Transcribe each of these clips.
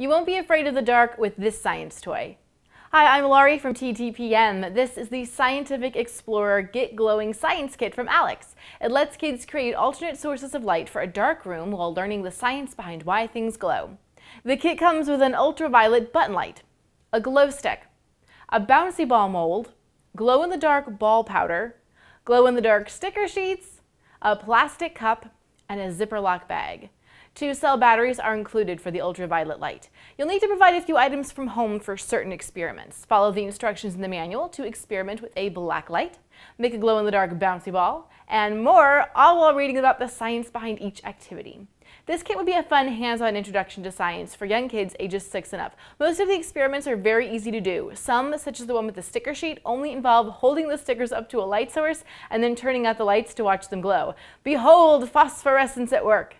You won't be afraid of the dark with this science toy. Hi, I'm Laurie from TTPM. This is the Scientific Explorer Get Glowing Science Kit from Alex. It lets kids create alternate sources of light for a dark room while learning the science behind why things glow. The kit comes with an ultraviolet button light, a glow stick, a bouncy ball mold, glow-in-the-dark ball powder, glow-in-the-dark sticker sheets, a plastic cup, and a zipper lock bag. Two cell batteries are included for the ultraviolet light. You'll need to provide a few items from home for certain experiments. Follow the instructions in the manual to experiment with a black light, make a glow-in-the-dark bouncy ball, and more, all while reading about the science behind each activity. This kit would be a fun hands-on introduction to science for young kids ages 6 and up. Most of the experiments are very easy to do. Some, such as the one with the sticker sheet, only involve holding the stickers up to a light source and then turning out the lights to watch them glow. Behold phosphorescence at work!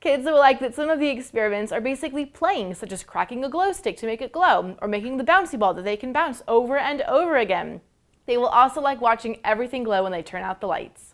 Kids will like that some of the experiments are basically playing, such as cracking a glow stick to make it glow, or making the bouncy ball that they can bounce over and over again. They will also like watching everything glow when they turn out the lights.